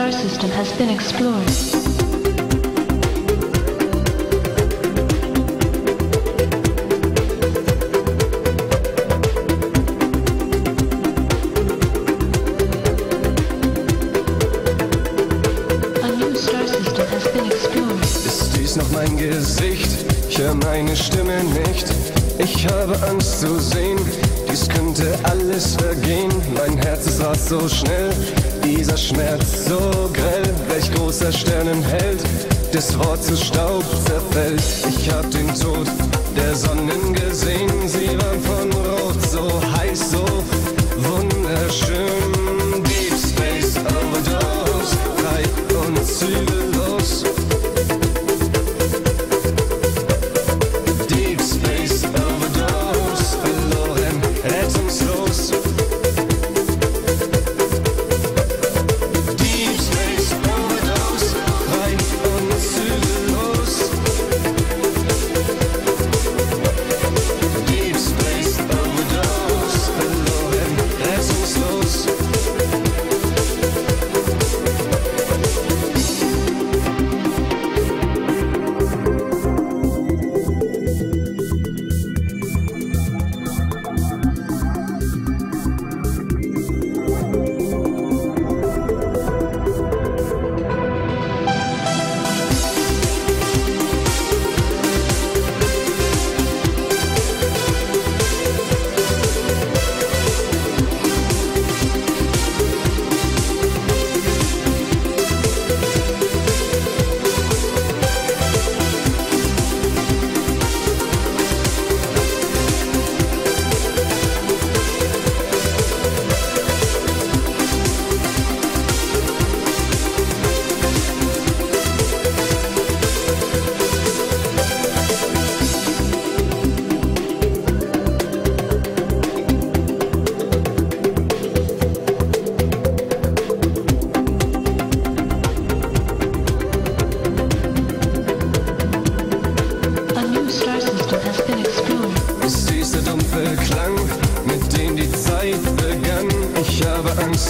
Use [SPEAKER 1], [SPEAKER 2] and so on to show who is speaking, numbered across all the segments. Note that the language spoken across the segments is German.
[SPEAKER 1] star system has been explored.
[SPEAKER 2] Mein Gesicht? Ich höre meine Stimme nicht. Ich habe Angst zu sehen, dies könnte alles vergehen. Mein Herz es rast so schnell, dieser Schmerz so grell. Welch großer Sternenheld, das Wort zu Staub zerfällt. Ich hab den Tod der Sonnen gesehen, sie waren von Rot so heiß, so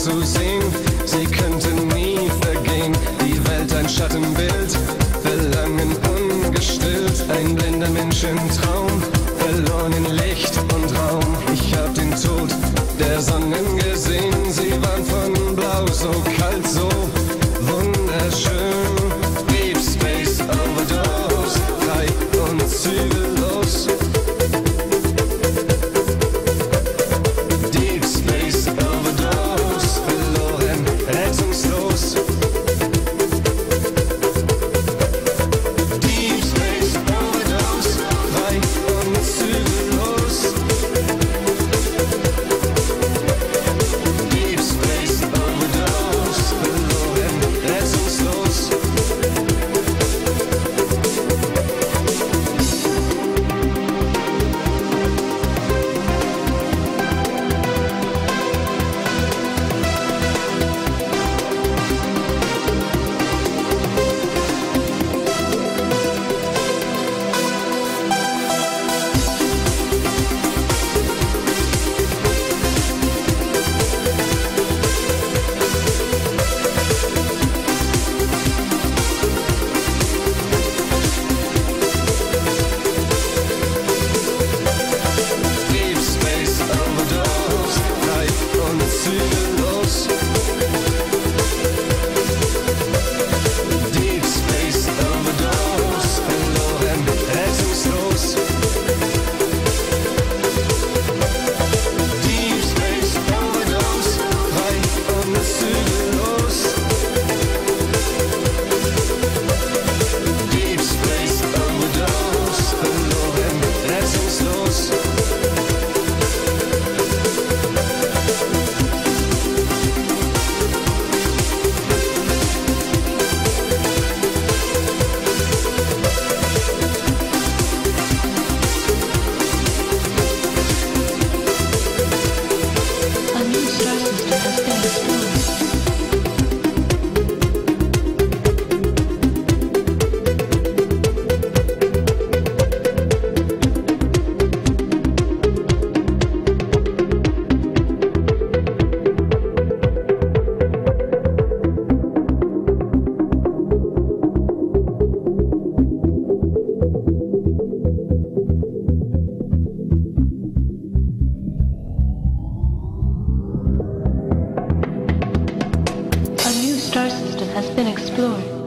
[SPEAKER 2] zu sehen, sie könnte nie vergehen. Die Welt ein Schattenbild, Verlangen ungestillt. Ein blinder Menschentraum, verloren in Licht und Raum. Ich hab den Tod der Sonnen gesehen, sie waren von Blau so kalt, And
[SPEAKER 1] explore.